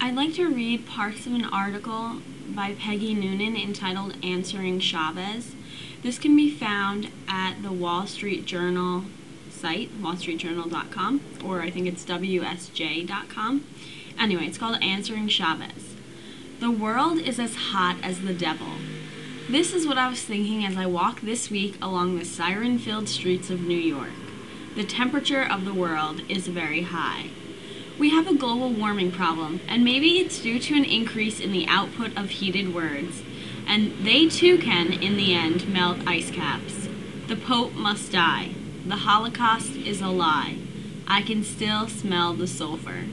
I'd like to read parts of an article by Peggy Noonan entitled Answering Chavez. This can be found at the Wall Street Journal site, wallstreetjournal.com, or I think it's WSJ.com. Anyway, it's called Answering Chavez. The world is as hot as the devil. This is what I was thinking as I walked this week along the siren filled streets of New York. The temperature of the world is very high. We have a global warming problem, and maybe it's due to an increase in the output of heated words. And they too can, in the end, melt ice caps. The Pope must die. The Holocaust is a lie. I can still smell the sulfur.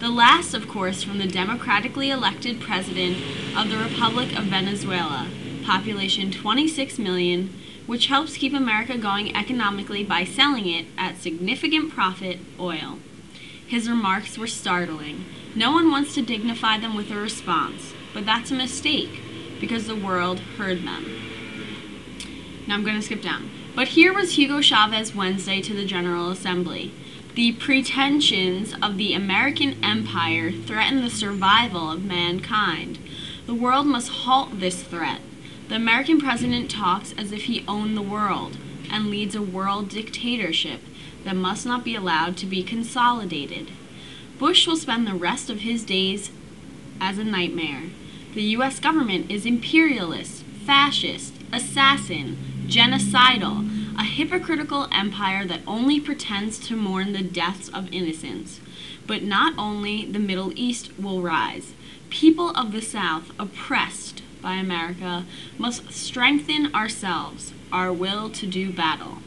The last, of course, from the democratically elected president of the Republic of Venezuela, population 26 million, which helps keep America going economically by selling it at significant profit oil. His remarks were startling. No one wants to dignify them with a response, but that's a mistake because the world heard them. Now I'm going to skip down. But here was Hugo Chavez Wednesday to the General Assembly. The pretensions of the American empire threaten the survival of mankind. The world must halt this threat. The American president talks as if he owned the world and leads a world dictatorship that must not be allowed to be consolidated. Bush will spend the rest of his days as a nightmare. The U.S. government is imperialist, fascist, assassin, genocidal, a hypocritical empire that only pretends to mourn the deaths of innocents. But not only the Middle East will rise. People of the South, oppressed by America, must strengthen ourselves, our will to do battle.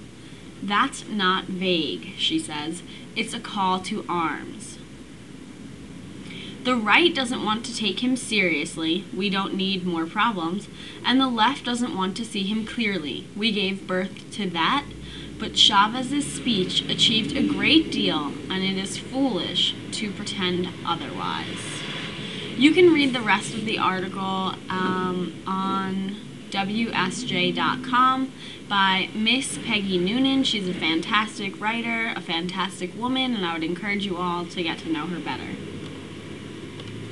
That's not vague, she says. It's a call to arms. The right doesn't want to take him seriously, we don't need more problems, and the left doesn't want to see him clearly, we gave birth to that. But Chavez's speech achieved a great deal, and it is foolish to pretend otherwise. You can read the rest of the article um, on WSJ.com by Miss Peggy Noonan. She's a fantastic writer, a fantastic woman, and I would encourage you all to get to know her better.